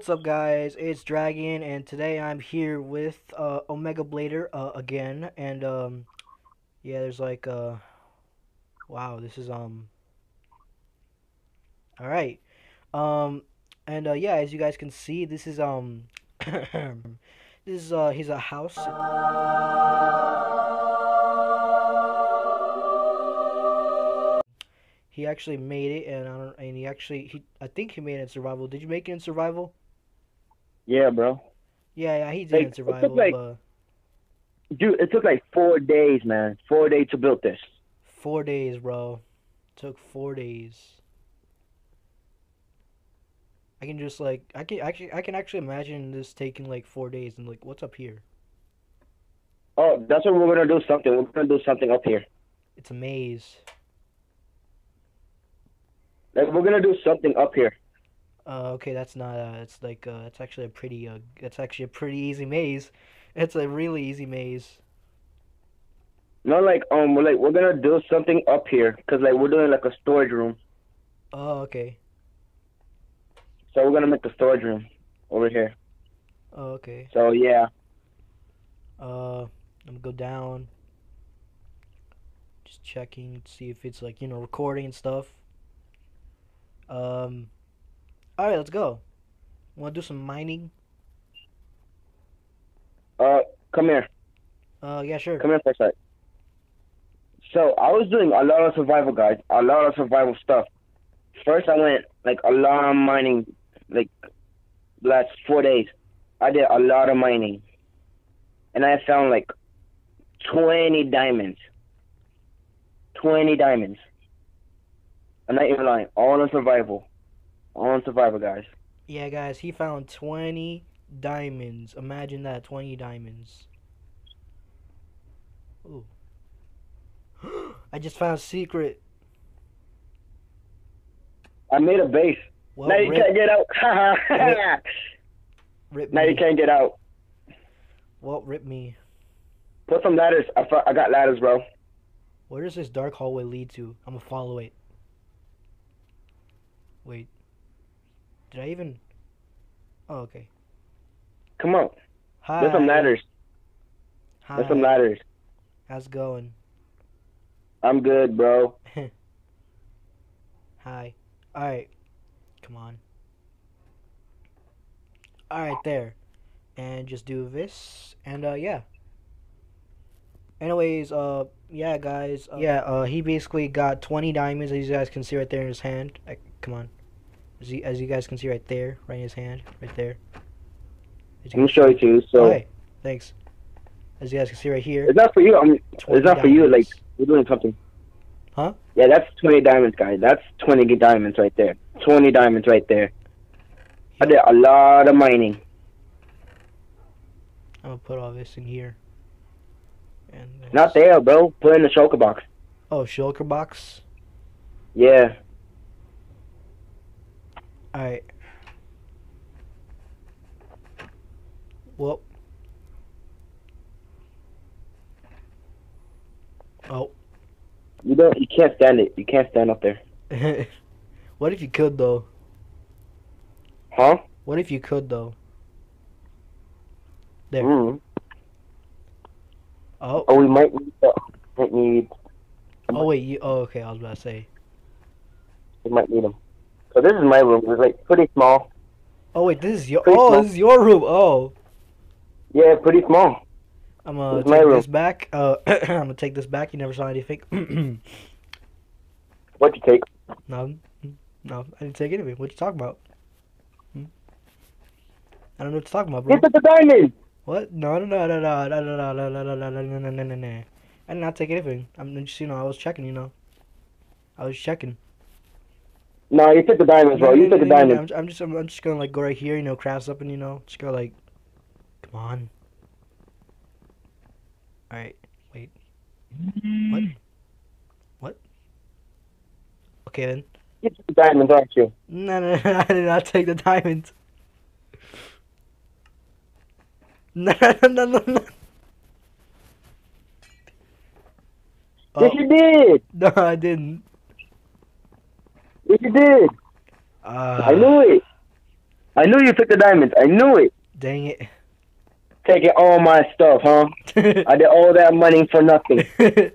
what's up guys? It's Dragon and today I'm here with uh, Omega Blader uh, again and um yeah there's like uh wow this is um alright um and uh, yeah as you guys can see this is um this is uh he's a house he actually made it and I don't and he actually he I think he made it in survival. Did you make it in survival? Yeah, bro. Yeah, yeah, he did Like, in it took, survival, like- but Dude, it took like four days, man. Four days to build this. four days, bro. Took four days. I can just like I can actually I can actually imagine this taking like four days and like what's up here? Oh, that's what we're gonna do. Something. We're gonna do something up here. It's a maze. Like we're gonna do something up here. Uh, okay, that's not uh, it's like uh, it's actually a pretty uh, it's actually a pretty easy maze. It's a really easy maze. Not like um, we're like we're gonna do something up here, cause like we're doing like a storage room. Oh, okay. So we're gonna make the storage room over here. Oh, okay. So yeah. Uh, I'm gonna go down. Just checking to see if it's like you know recording and stuff. Um, all right, let's go. Want to do some mining? Uh, come here. Uh, yeah, sure. Come here for a sec. So I was doing a lot of survival guys, a lot of survival stuff. First, I went like a lot of mining, like last four days. I did a lot of mining, and I found like twenty diamonds. Twenty diamonds. I'm not even lying. All on survival, on survival, guys. Yeah, guys, he found 20 diamonds. Imagine that, 20 diamonds. Ooh. I just found a secret. I made a base. Well, now you rip, can't get out. rip now you can't get out. Well, rip me. Put some ladders. I, I got ladders, bro. Where does this dark hallway lead to? I'm gonna follow it. Wait. Did I even? Oh, okay. Come on. Hi. There's some ladders. Hi. There's some ladders. How's it going? I'm good, bro. Hi. Alright. Come on. Alright, there. And just do this. And, uh, yeah. Anyways, uh, yeah, guys. Uh, yeah, uh, he basically got 20 diamonds, as you guys can see right there in his hand. Uh, come on. As you, as you guys can see right there, right in his hand, right there. As you I'm gonna can show see- it you. So Oh, hey, thanks. As you guys can see right here. it's not for you. I'm. It's not for you. Like we're doing something. Huh? Yeah, that's 20 diamonds, guys. That's 20 diamonds right there. 20 diamonds right there. I did a lot of mining. I'm gonna put all this in here. And Not there, bro. Put in the shulker box. Oh, shulker box. Yeah. Alright. Well. Oh. You don't. You can't stand it. You can't stand up there. what if you could though? Huh? What if you could though? There. Mm. Oh. Oh, we might need. The, might need. Oh wait. You. Oh okay. I was about to say. We might need them. So this is my room. It's like pretty small. Oh wait. This is your. Pretty Oh, small. this is your room. Oh. Yeah, pretty small. I'm gonna take room. this back. Uh, I'm gonna take this back. You never saw anything. What you take? no, no, I didn't take anything. What you talking about? Hmm? I don't know what you're talking about, bro. Get the diamond. What? No, no, no, no, no, no, no, no, no, no, no, no, no, no, no, no, no. I did not take anything. I'm just, you know, I was checking, you know. I was checking. No, you took the diamonds, bro. No, You took the no, no, no, diamonds. I'm, just, I'm, just gonna like go right here, you know, craft something, you know. Just go like, come on. All right, wait. What? What? Okay then. You took the diamonds, aren't you? No, no, no, I did not take the diamonds. No, no, no, no, no. Yes, Oh, you did. no, I didn't. You did. Uh, I knew it. I knew you took the diamonds. I knew it. Dang it. Taking all my stuff, huh? I did all that money for nothing. uh,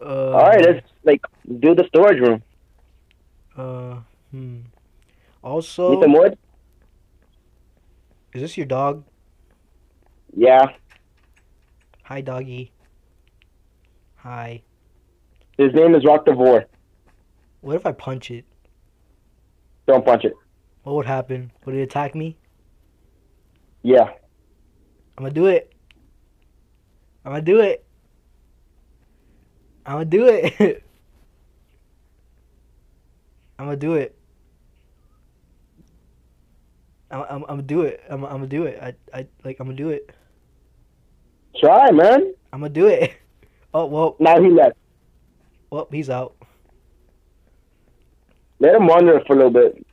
All right, let's like do the storage room. Uh, hmm. Need Also, some wood? is this your dog? Yeah. Hi, doggy. Hi. His name is Rock Devore. What if I punch it? Don't punch it. What would happen? Would it attack me? Yeah. I'm gonna do it. I'm gonna do it. I'm gonna do it. I'm gonna do it. I'm, I'm, I'm gonna do it. I'm, I'm gonna do it. I, I like. I'm gonna do it. Try, man. I'm gonna do it. Oh well, Now he left. Well, he's out. Let him wander for a little bit.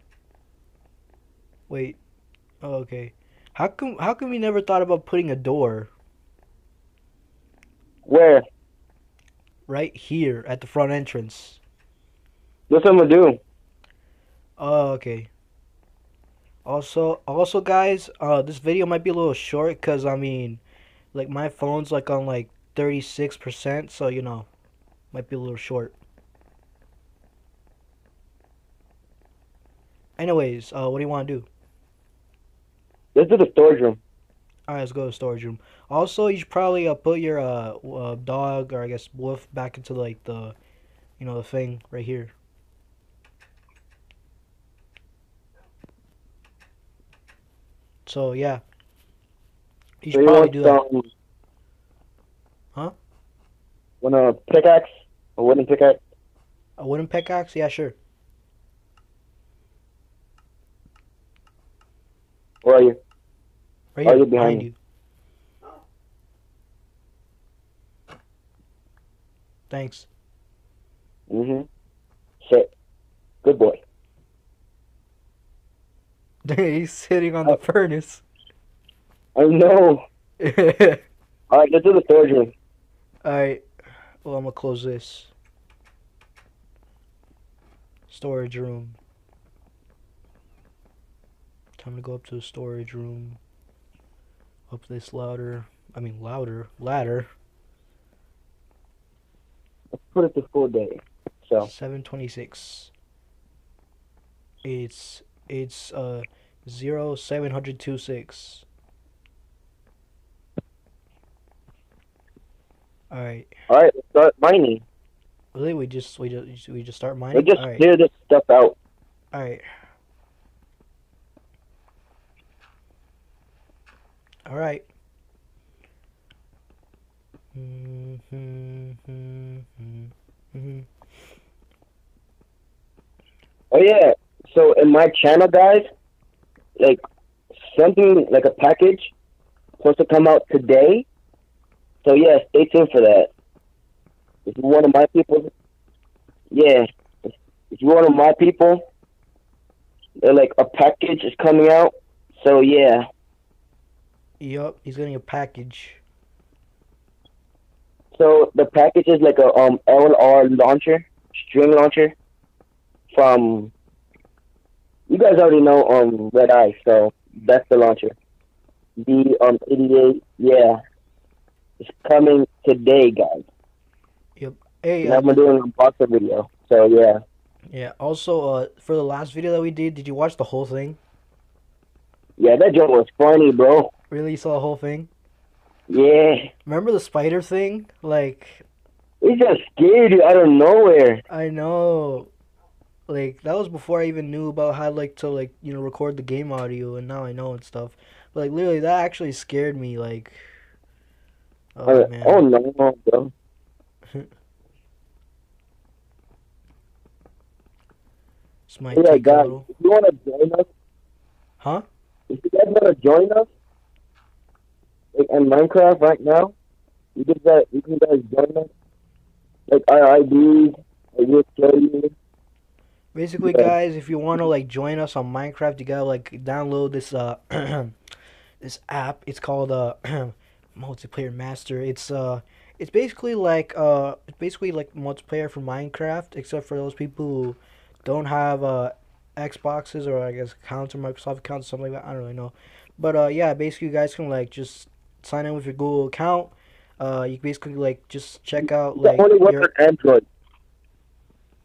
Wait. Oh, okay. How come? How come we never thought about putting a door Where? right here at the front entrance? What's I'm gonna do? Oh, okay. Also, also, guys, uh, this video might be a little short because I mean, like my phone's like on like thirty six percent, so you know, might be a little short. Anyways, uh, what do you want to do? Let's do the storage room. All right, let's go to the storage room. Also, you should probably uh, put your uh, uh dog or I guess wolf back into like the, you know, the thing right here. So yeah, you So should you probably do that. some? Huh? Want a pickaxe? A wooden pickaxe? A wooden pickaxe? Yeah, sure. Where are you? Right Oh, here, you're behind behind me. you. Thanks. Mm-hmm. Shit. Good boy. He's sitting on the Oh. furnace. I know. All All right, let's do the storage room. right. Well, I'm gonna close this. Storage room. Time to go up to the storage room. Up this louder. I mean louder ladder. Let's put it to full day. So Seven twenty six. It's it's uh zero seven hundred two six. All right. all right, let's start mining. Really, we just we just we just start mining. We just right. clear this stuff out. All right. All right. Mm-hmm, mm-hmm, mm-hmm, mm-hmm. Oh yeah. So in my channel, guys, like something like a package supposed to come out today. So yeah, stay tuned for that. If you're one of my people, yeah. If you're one of my people, they're like a package is coming out. So yeah. Yup, he's getting a package. So the package is like a um LR launcher, string launcher from you guys already know um Red Eye, so that's the launcher. The um eighty eight, yeah. It's coming today, guys. Yep. Hey, uh, I'm doing an unboxing video. So yeah. yeah. Also, uh, for the last video that we did, did you watch the whole thing? Yeah, that joke was funny, bro. Really, you saw the whole thing? Yeah. Remember the spider thing? Like, It just scared you out of nowhere. I know. Like that was before I even knew about how like to like you know record the game audio, and now I know and stuff. But like literally, that actually scared me. Like, oh Uh, man. oh no, bro. This might Yeah, guys, little. if you wanna join us Huh? if you guys wanna join us like in Minecraft right now, you can guys you can guys join us. Like our IDs, I will show you. Basically, Yeah. guys, if you want to like join us on Minecraft, you gotta like download this uh this app. It's called uh multiplayer master. It's uh it's basically like uh it's basically like multiplayer for Minecraft, except for those people who don't have uh Xboxes or I guess accounts or Microsoft accounts, something like that. I don't really know. But uh, yeah, basically you guys can like just sign in with your Google account. Uh, you basically like just check out like the only one your for Android.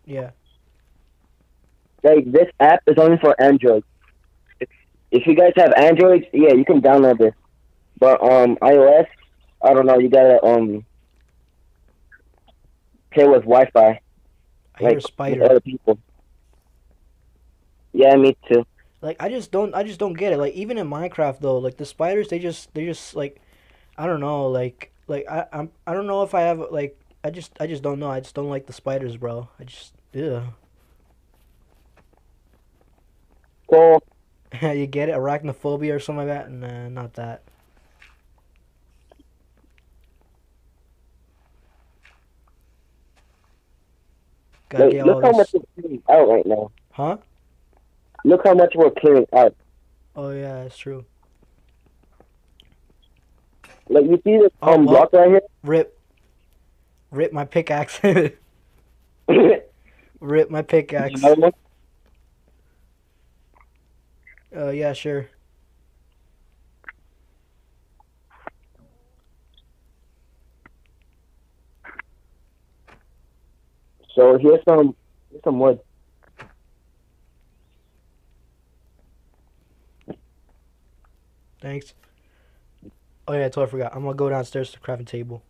yeah. Like this app is only for Android. If, if you guys have Androids, yeah, you can download this. But um, iOS, I don't know. You gotta um, play with Wi-Fi. I hear a spider. other people. Yeah, me too. Like I just don't I just don't get it. Like even in Minecraft though, like the spiders they just they just like I don't know, like like I I'm I don't know if I have like I just I just don't know. I just don't like the spiders, bro. I just yeah. Cool. you get it? Arachnophobia or something like that? Nah, not that. Gotta Like, get look all how much we're clearing out right now. Huh? Look how much we're clearing out. Oh yeah, that's true. Like you see this Oh, um well- block right here? Rip. Rip my pickaxe. Rip my pickaxe. Oh? Uh, yeah, sure. So here's some here's some wood. Thanks. Oh yeah, I totally forgot. I'm gonna go downstairs to the crafting table.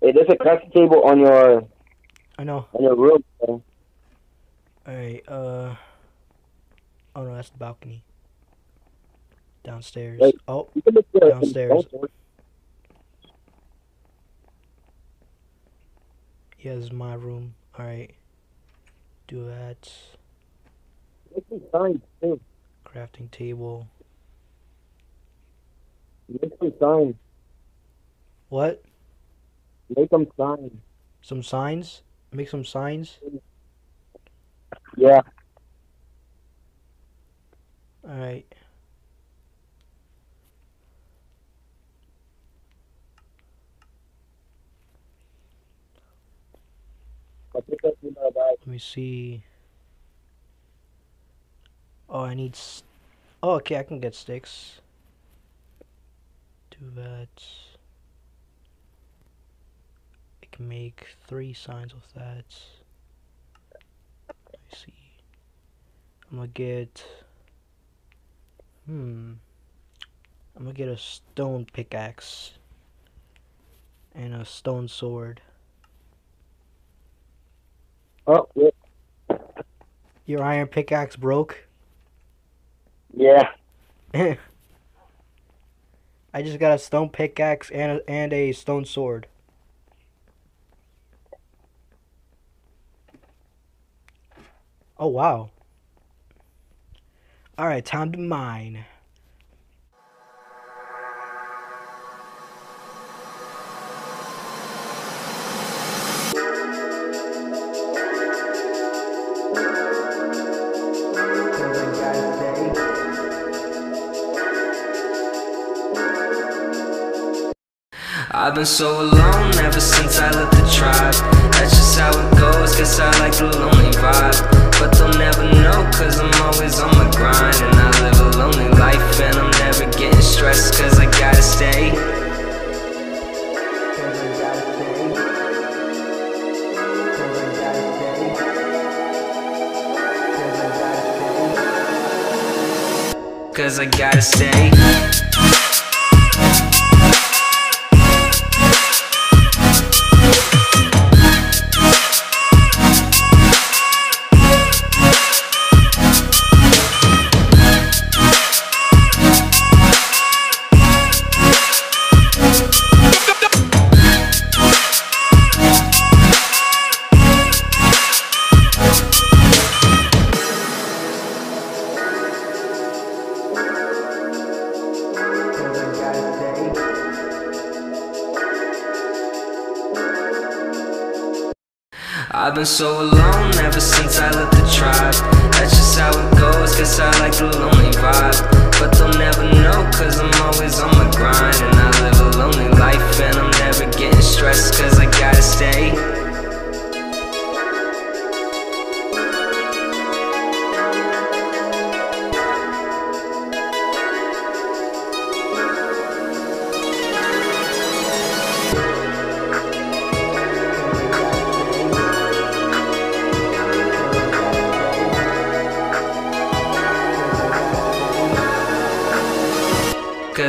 Hey, there's a crafting table on your I know. on your room. so- Alright, uh. Oh no, that's the balcony. Downstairs. Wait. Oh, You can make the- Downstairs. Is my room. Alright. Do that. Make some signs too. Crafting table. Make some signs. What? Make some signs. Some signs? Make some signs? Yeah. Alright. I'll pick up your bag. Let me see. Oh, I need. Oh, okay, I can get sticks. Do that. I can make three signs with that. Me see. I'm gonna get. Hmm. I'm gonna get a stone pickaxe. And a stone sword. Oh, yeah. Your iron pickaxe broke? yeah. I just got a stone pickaxe and a, and a stone sword. Oh wow. All right, time to mine. I've been so alone ever since I left the tribe. That's just how it goes, guess I like the lonely vibe. But they'll never know, cause I'm always on my grind. And I live a lonely life, and I'm never getting stressed, cause I gotta stay. Cause I gotta stay. Been so alone ever since I left the tribe. That's just how it goes, guess I like the lonely vibe. But they'll never know, cause I'm always on my grind. And I live a lonely life, and I'm never getting stressed, cause I gotta stay.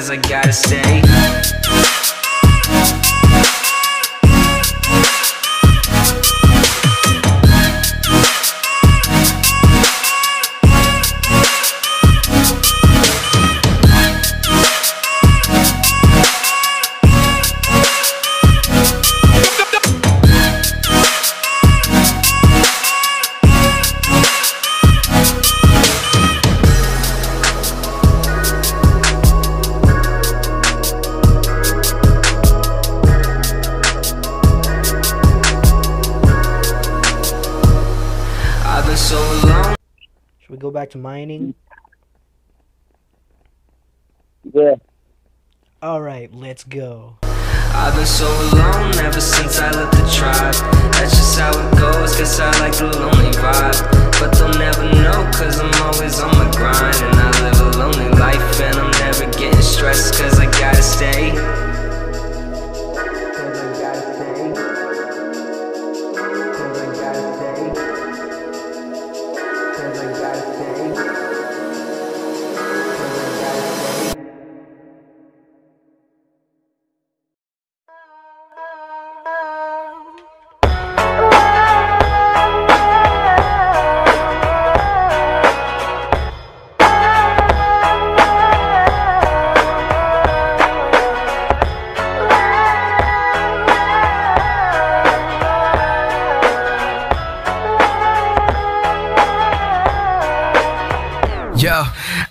Cause I gotta stay. Been so alone. Should we go back to mining? Yeah. All right, let's go. I've been so alone ever since I left the tribe. That's just how it goes, cause I like the lonely vibe. But they'll never know, cause I'm always on my grind. And I live a lonely life, and I'm never getting stressed, cause I gotta stay.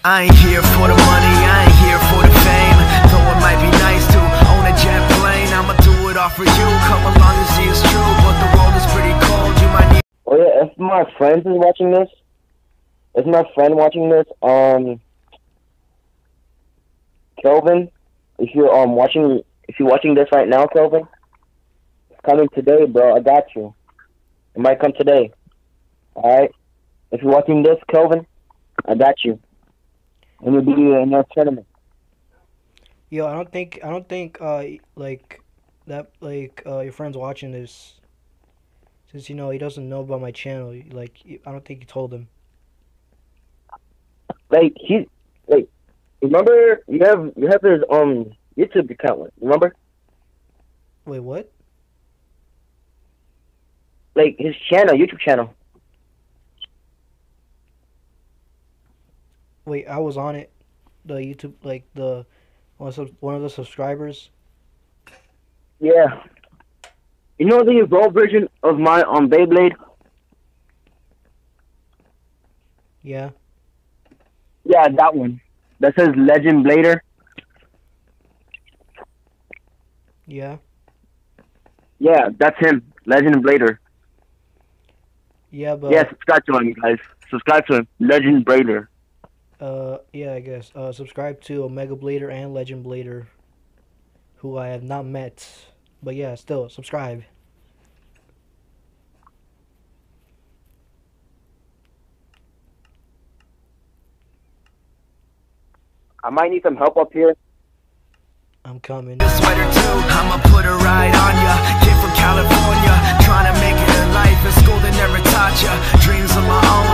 I ain't here for the money, I ain't here for the fame. Though it might be nice to own a jet plane, I'ma do it all for you. Come along and see it's true, but the world is pretty cold. You might need. Oh yeah, if my friend is watching this, if my friend watching this, um, Kelvin, if you're um watching, if you're watching this right now, Kelvin, it's coming today, bro. I got you. It might come today. All right. If you're watching this, Kelvin, I got you. And you'll be in your tournament. Yo, I don't think I don't think uh like that like uh your friend's watching this. Since you know he doesn't know about my channel, like I don't think you told him. Like he, like, remember you have you have his um YouTube account. Remember, Wait, what? like his channel, YouTube channel. Wait, I was on it. The YouTube like the one of, one of the subscribers. Yeah. You know the evolved version of my um Beyblade? Yeah. Yeah, that one. That says Legend Blader. Yeah. Yeah, that's him. Legend Blader. Yeah, but yeah, subscribe to him, guys. Subscribe to him. Legend Blader. Uh yeah, I guess. Uh subscribe to Omega Blader and Legend Blader who I have not met. But yeah, still subscribe. I might need some help up here. I'm coming. a sweater too. I'ma put a ride on ya. Kid from California, trying to make it in life. In school they never taught ya. Dreams of my own.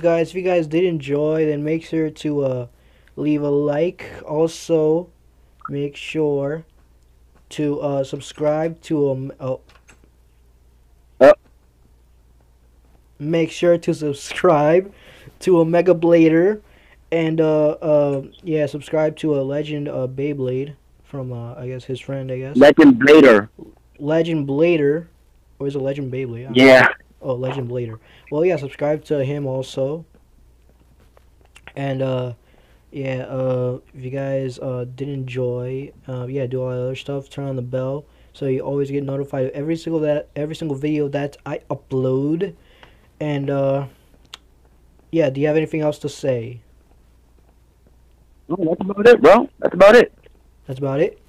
Anyways, guys, if you guys did enjoy, then make sure to uh, leave a like. Also, make sure to uh, subscribe to um. Oh. Uh. Make sure to subscribe to Omega Blader, and uh, uh, yeah, subscribe to a Legend uh, Beyblade from uh, I guess his friend, I guess. Legend Blader. Legend Blader, or is it Legend Beyblade? Yeah. Oh, Legend Blader. Well, yeah, subscribe to him also. And uh, yeah, uh, if you guys uh did enjoy, uh, yeah, do all that other stuff. Turn on the bell so you always get notified of every single that every single video that I upload. And uh, yeah, do you have anything else to say? No, that's about it, bro. That's about it. That's about it.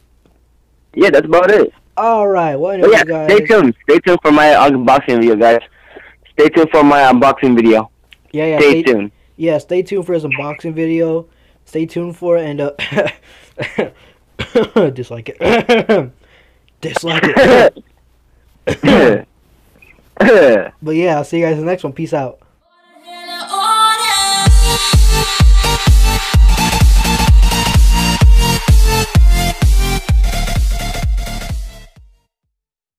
Yeah, that's about it. All right. Well, anyways, yeah, guys. stay tuned. Stay tuned for my unboxing video, guys. Stay tuned for my unboxing video. Yeah, yeah. Stay tuned. yeah, stay tuned for his unboxing video. Stay tuned for it and uh dislike it. dislike it. but yeah, I'll see you guys in the next one. Peace out.